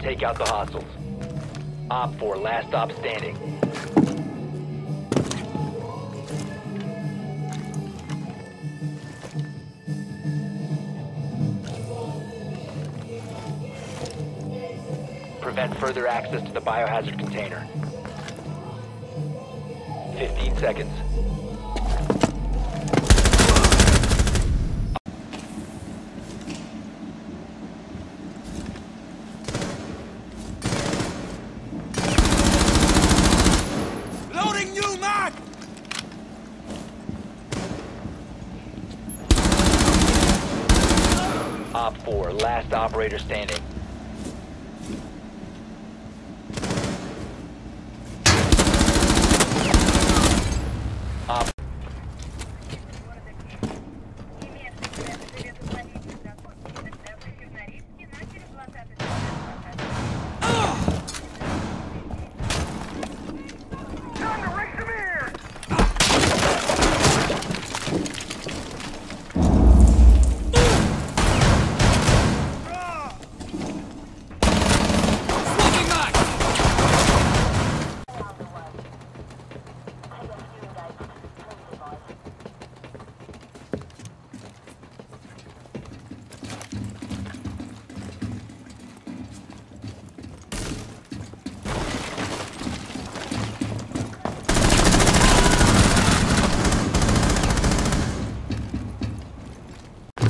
Take out the hostiles. Op 4, last stop standing. Prevent further access to the biohazard container. 15 seconds. Op 4, last operator standing.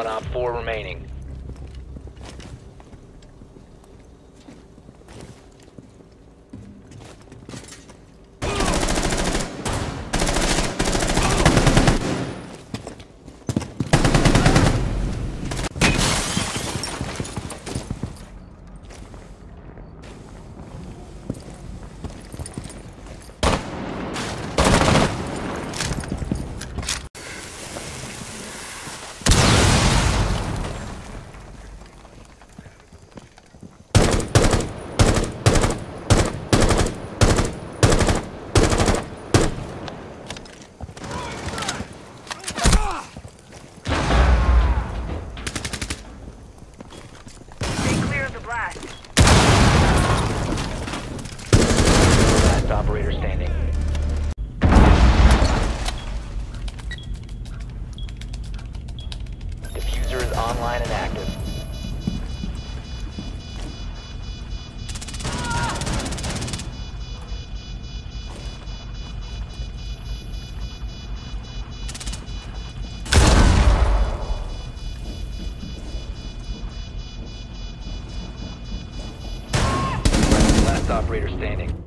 One Op 4 remaining. Operator standing.